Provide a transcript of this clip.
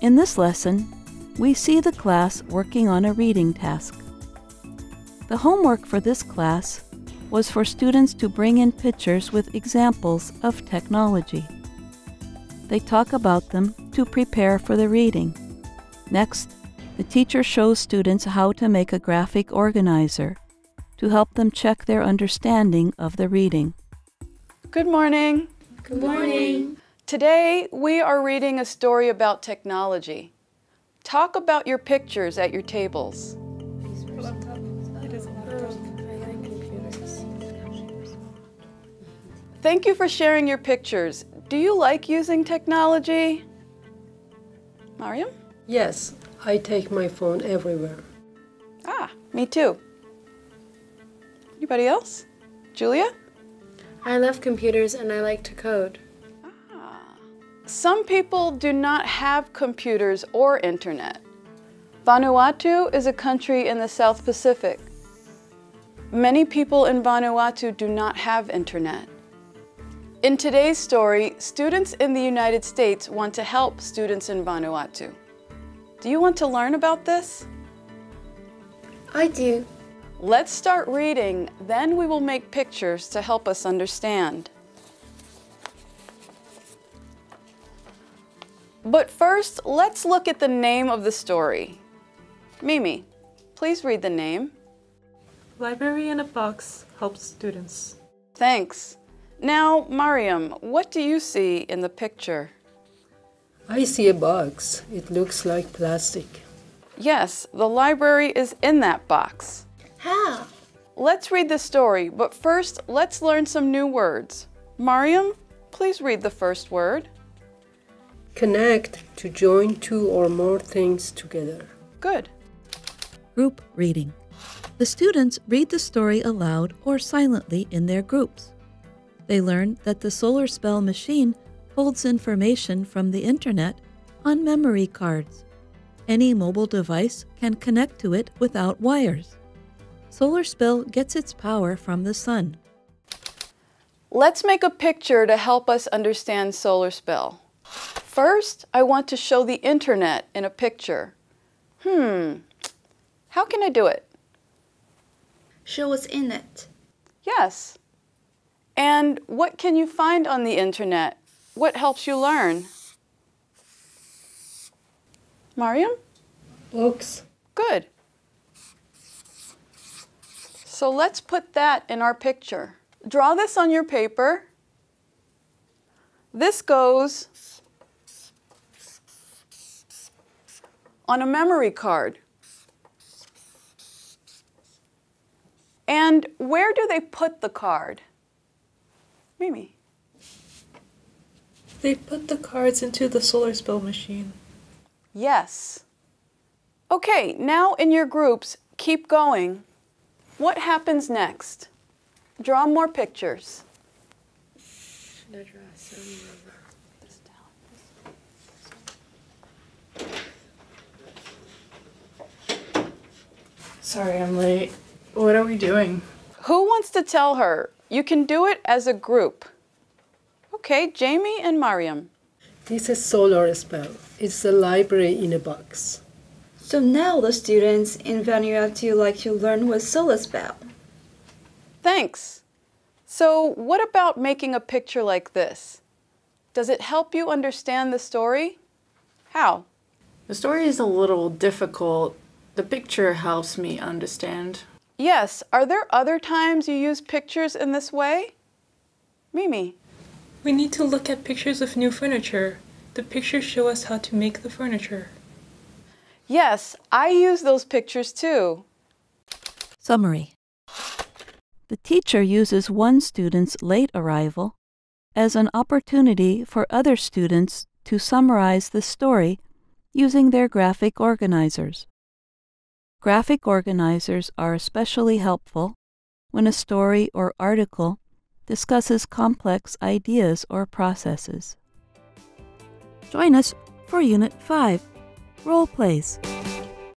In this lesson, we see the class working on a reading task. The homework for this class was for students to bring in pictures with examples of technology. They talk about them to prepare for the reading. Next, the teacher shows students how to make a graphic organizer to help them check their understanding of the reading. Good morning. Good morning. Today we are reading a story about technology. Talk about your pictures at your tables. Thank you for sharing your pictures. Do you like using technology? Mariam? Yes, I take my phone everywhere. Ah, me too. Anybody else? Julia? I love computers and I like to code. Some people do not have computers or internet. Vanuatu is a country in the South Pacific. Many people in Vanuatu do not have internet. In today's story, students in the United States want to help students in Vanuatu. Do you want to learn about this? I do. Let's start reading, then we will make pictures to help us understand. But first, let's look at the name of the story. Mimi, please read the name. Library in a Box helps students. Thanks. Now, Mariam, what do you see in the picture? I see a box. It looks like plastic. Yes, the library is in that box. How? Let's read the story, but first, let's learn some new words. Mariam, please read the first word. Connect to join two or more things together. Good. Group reading. The students read the story aloud or silently in their groups. They learn that the Solar Spell machine holds information from the internet on memory cards. Any mobile device can connect to it without wires. Solar Spell gets its power from the sun. Let's make a picture to help us understand solar spell. First, I want to show the internet in a picture. Hmm, how can I do it? Show what's in it. Yes. And what can you find on the internet? What helps you learn? Mariam? Books. Good. So let's put that in our picture. Draw this on your paper. This goes on a memory card. And where do they put the card? Mimi. They put the cards into the solar spell machine. Yes. Okay, now in your groups, keep going. What happens next? Draw more pictures. Should I draw some? Sorry, I'm late. What are we doing? Who wants to tell her? You can do it as a group. Okay, Jamie and Mariam. This is Solar Spell. It's a library in a box. So now the students in Vanuatu like to learn what solar spell. Thanks. So, what about making a picture like this? Does it help you understand the story? How? The story is a little difficult. The picture helps me understand. Yes, are there other times you use pictures in this way? Mimi. We need to look at pictures of new furniture. The pictures show us how to make the furniture. Yes, I use those pictures too. Summary The teacher uses one student's late arrival as an opportunity for other students to summarize the story using their graphic organizers. Graphic organizers are especially helpful when a story or article discusses complex ideas or processes. Join us for Unit 5 Role Plays.